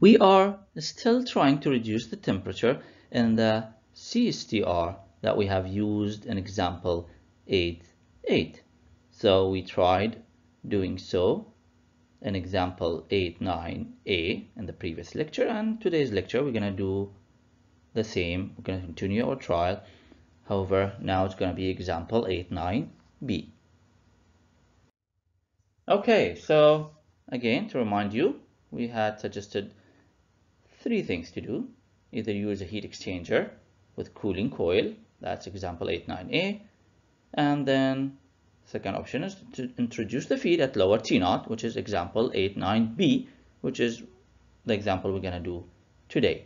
we are still trying to reduce the temperature in the CSTR that we have used in example 8.8. So we tried doing so in example 8.9a in the previous lecture and today's lecture we're going to do the same. We're going to continue our trial. However, now it's going to be example 8.9b. Okay, so again, to remind you, we had suggested three things to do. Either use a heat exchanger with cooling coil, that's example 8.9a, and then second option is to introduce the feed at lower T naught, which is example 8.9b, which is the example we're going to do today.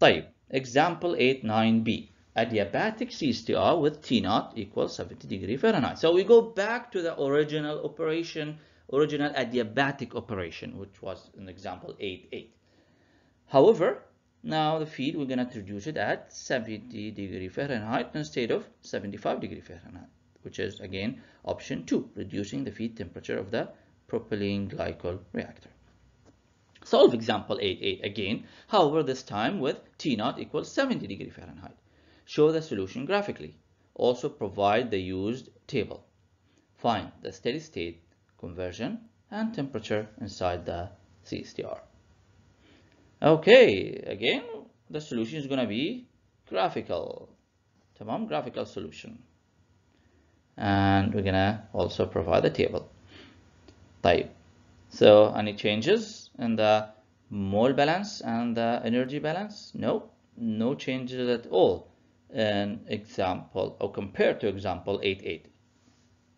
طيب, example 8.9b adiabatic CSTR with T naught equals 70 degree Fahrenheit. So we go back to the original operation, original adiabatic operation, which was an example 8, 8. However, now the feed, we're going to introduce it at 70 degree Fahrenheit instead of 75 degree Fahrenheit, which is again option 2, reducing the feed temperature of the propylene glycol reactor. Solve example 8.8 again, however this time with T naught equals 70 degree Fahrenheit. Show the solution graphically. Also provide the used table. Find the steady state conversion and temperature inside the CSTR. Okay, again, the solution is going to be graphical. Tamam, graphical solution. And we're going to also provide the table. Type. So, any changes in the mole balance and the energy balance? No, no changes at all an example or compared to example 8.8.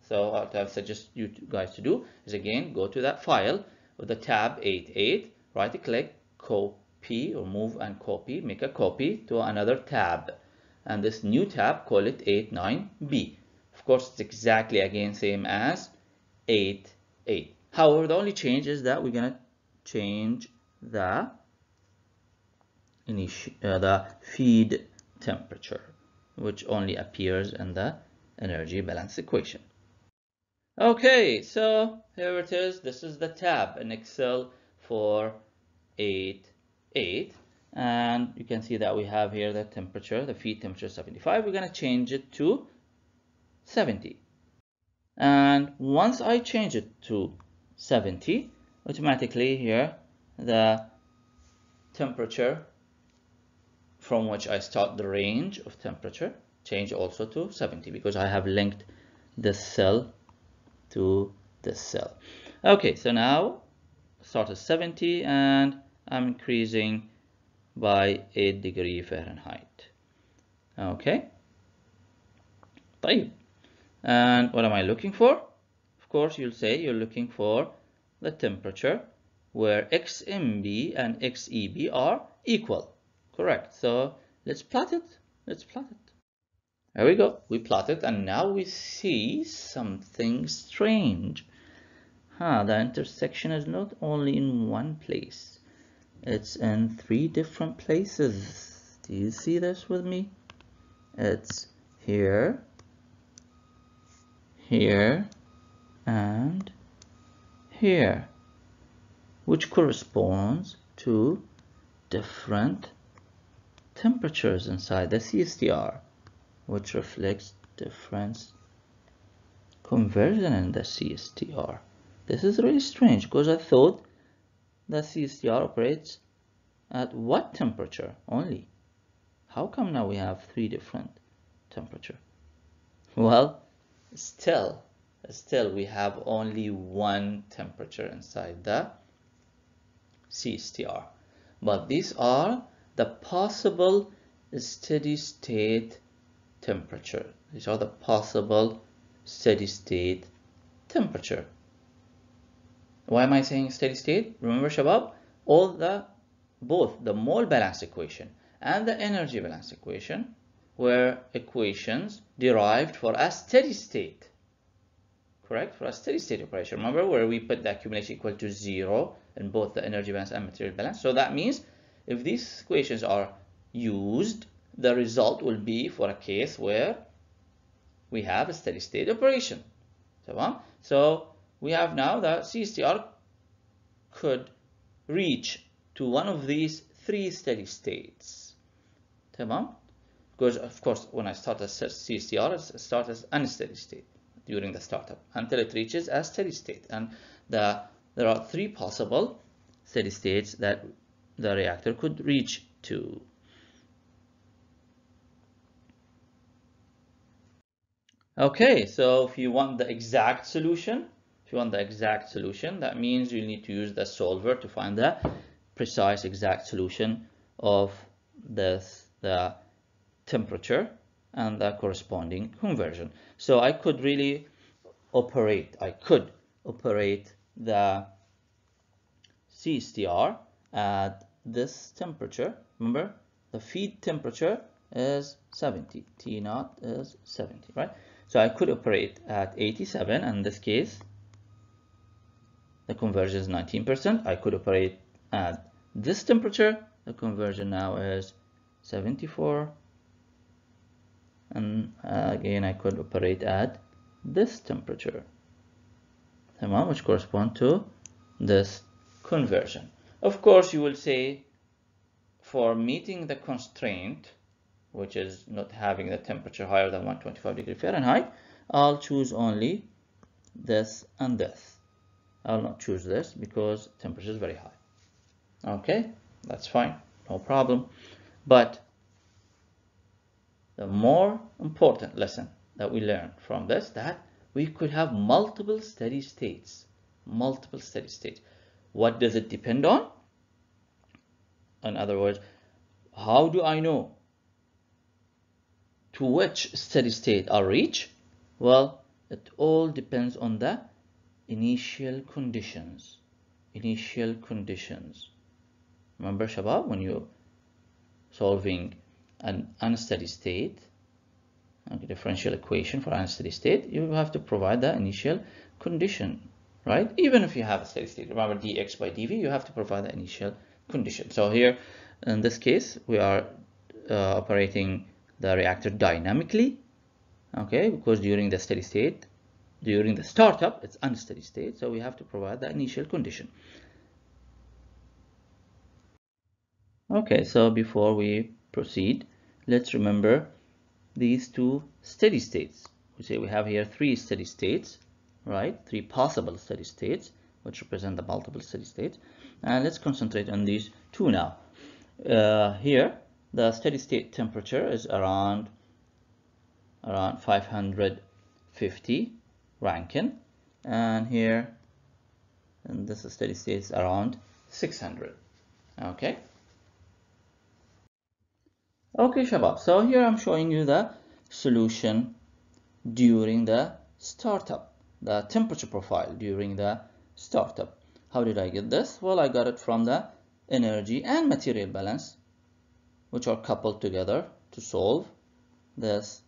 So what I suggest you guys to do is again go to that file with the tab 8.8, right click, copy or move and copy, make a copy to another tab. And this new tab, call it 8.9b. Of course, it's exactly again same as 8.8. However, the only change is that we're gonna change the, uh, the feed temperature, which only appears in the energy balance equation. Okay, so here it is. This is the tab in Excel for 8.8. And you can see that we have here the temperature, the feed temperature 75. We're going to change it to 70. And once I change it to 70, automatically here the temperature from which I start the range of temperature change also to 70 because I have linked this cell to this cell. Okay, so now start at 70 and I'm increasing by 8 degree Fahrenheit. Okay. طيب. And what am I looking for? Of course, you'll say you're looking for the temperature where XMB and XEB are equal. Correct. So let's plot it. Let's plot it. There we go. We plot it and now we see something strange. Huh, the intersection is not only in one place. It's in three different places. Do you see this with me? It's here, here, and here, which corresponds to different temperatures inside the CSTR, which reflects difference conversion in the CSTR. This is really strange because I thought the CSTR operates at what temperature only? How come now we have three different temperature? Well, still, still we have only one temperature inside the CSTR. But these are the possible steady state temperature. These are the possible steady state temperature. Why am I saying steady state? Remember Shabab, all the both the mole balance equation and the energy balance equation were equations derived for a steady state. Correct? For a steady state operation. Remember where we put the accumulation equal to zero in both the energy balance and material balance. So that means if these equations are used, the result will be for a case where we have a steady state operation. So we have now the CSTR could reach to one of these three steady states تمام because of course when I start a CSTR it starts as unsteady state during the startup until it reaches a steady state and the there are three possible steady states that the reactor could reach to Okay so if you want the exact solution if you want the exact solution that means you need to use the solver to find the precise exact solution of this the temperature and the corresponding conversion. So I could really operate, I could operate the CSTR at this temperature. Remember, the feed temperature is 70, T naught is 70, right? So I could operate at 87, and in this case, the conversion is 19%. I could operate at this temperature, the conversion now is 74 and uh, again I could operate at this temperature. Which correspond to this conversion? Of course you will say for meeting the constraint which is not having the temperature higher than 125 degree Fahrenheit I'll choose only this and this. I'll not choose this because temperature is very high. Okay that's fine no problem. But the more important lesson that we learn from this that we could have multiple steady states multiple steady states. What does it depend on? In other words how do I know to which steady state I'll reach well it all depends on the initial conditions initial conditions remember Shabab when you solving an unsteady state, okay, differential equation for unsteady state, you have to provide the initial condition, right? Even if you have a steady state, remember dx by dv, you have to provide the initial condition. So here, in this case, we are uh, operating the reactor dynamically, okay, because during the steady state, during the startup, it's unsteady state, so we have to provide the initial condition. Okay, so before we proceed, let's remember these two steady states. We say we have here three steady states, right? Three possible steady states, which represent the multiple steady states. And let's concentrate on these two now. Uh, here, the steady state temperature is around around 550 Rankine, and here, and this steady state is around 600. Okay. Okay, Shabab, so here I'm showing you the solution during the startup, the temperature profile during the startup. How did I get this? Well, I got it from the energy and material balance, which are coupled together to solve this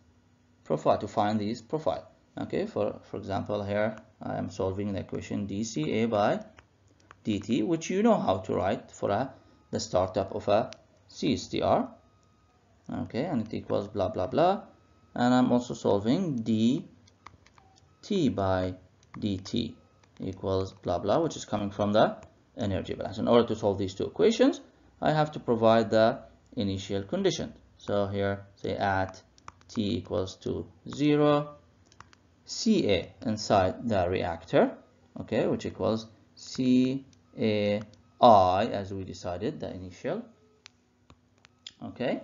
profile, to find these profile. Okay, for, for example, here I am solving the equation dCA by dt, which you know how to write for a, the startup of a CSTR okay and it equals blah blah blah. And I'm also solving dt by dt equals blah blah which is coming from the energy balance. In order to solve these two equations I have to provide the initial condition so here say at t equals to 0 Ca inside the reactor okay which equals Ca I as we decided the initial okay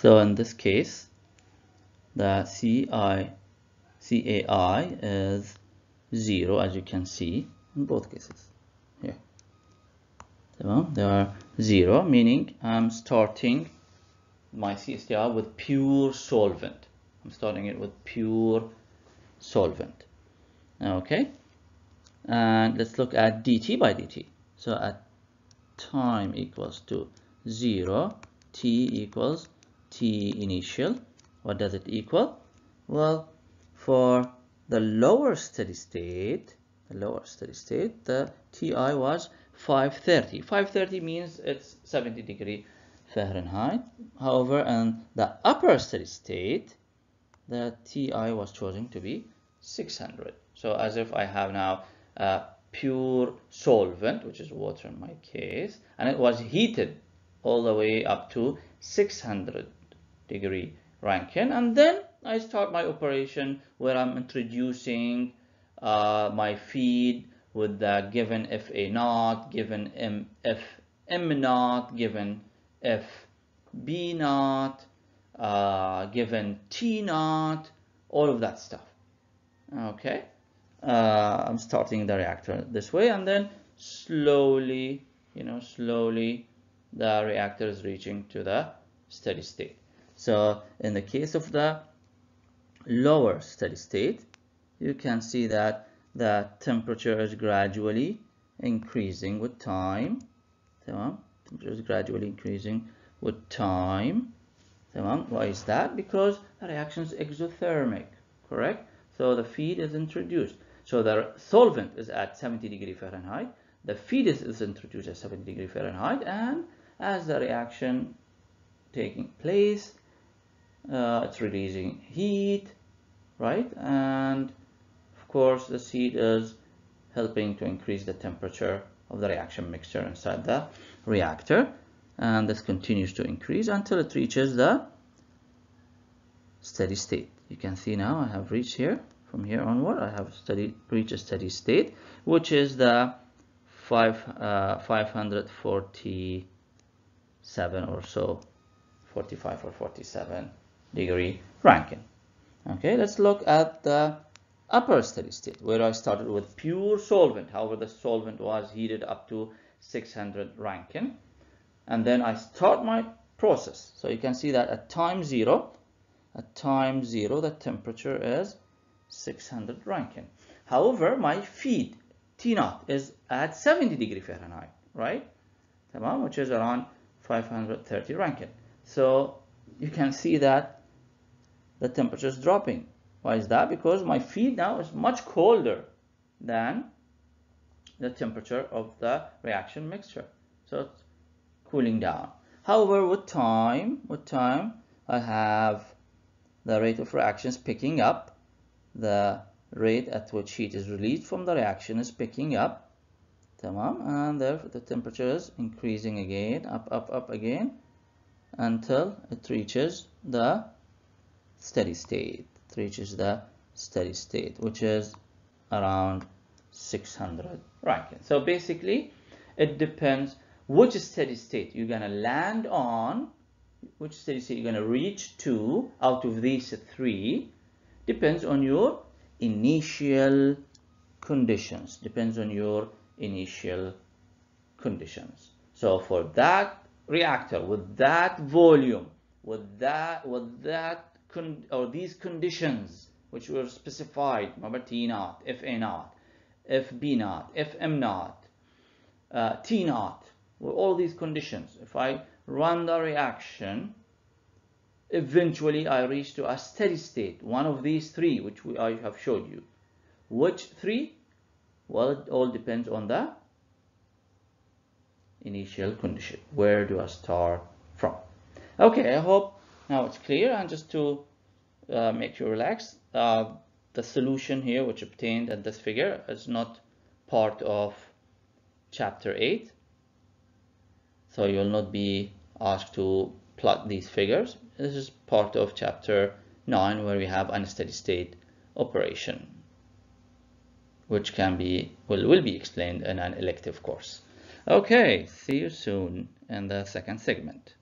So in this case, the CI, CAI is 0 as you can see in both cases. So they are 0 meaning I'm starting my CSTR with pure solvent. I'm starting it with pure solvent. Okay. And let's look at dt by dt. So at time equals to 0, t equals t initial what does it equal well for the lower steady state the lower steady state the ti was 530 530 means it's 70 degree fahrenheit. However in the upper steady state the ti was chosen to be 600 so as if i have now a pure solvent, which is water in my case, and it was heated all the way up to 600 degree Rankine. And then I start my operation where I'm introducing uh, my feed with the given FA naught, given M, M naught, given F B naught, uh, given T naught, all of that stuff. Okay, uh, I'm starting the reactor this way and then slowly, you know, slowly the reactor is reaching to the steady state. So in the case of the lower steady state, you can see that the temperature is gradually increasing with time. Temperature is gradually increasing with time. Why is that? Because the reaction is exothermic, correct? So the feed is introduced. So the solvent is at 70 degree Fahrenheit. The feed is, introduced at 70 degree Fahrenheit. And as the reaction taking place, uh, it's releasing heat, right? And course, the seed is helping to increase the temperature of the reaction mixture inside the reactor and this continues to increase until it reaches the steady state. You can see now I have reached here. From here onward, I have steady, reached a steady state, which is the five, uh, 547 or so, 45 or 47 degree Rankine. Okay, let's look at the upper steady state where I started with pure solvent. However, the solvent was heated up to 600 Rankine and then I start my process. So you can see that at time zero, at time zero, the temperature is 600 Rankine. However, my feed T naught is at 70 degree Fahrenheit, right? Which is around 530 Rankine. So you can see that the temperature is dropping. Why is that? Because my feed now is much colder than the temperature of the reaction mixture. So it's cooling down. However, with time, with time, I have the rate of reactions picking up. The rate at which heat is released from the reaction is picking up. Tamam, and therefore the temperature is increasing again, up, up, up again, until it reaches the steady state. Reaches the steady state, which is around 600 right So basically, it depends which steady state you're going to land on, which steady state you're going to reach to out of these three, depends on your initial conditions. Depends on your initial conditions. So for that reactor with that volume, with that, with that, or these conditions which were specified, remember T naught, FA naught, FB naught, FM naught, uh, T naught, with all these conditions, if I run the reaction, eventually I reach to a steady state, one of these three, which we, I have showed you. Which three? Well, it all depends on the initial condition. Where do I start from? Okay, I hope now it's clear. And just to uh, make you relax, uh, the solution here, which obtained at this figure, is not part of chapter 8 so you will not be asked to plot these figures. This is part of chapter 9 where we have unsteady state operation which can be will, will be explained in an elective course. Okay, see you soon in the second segment.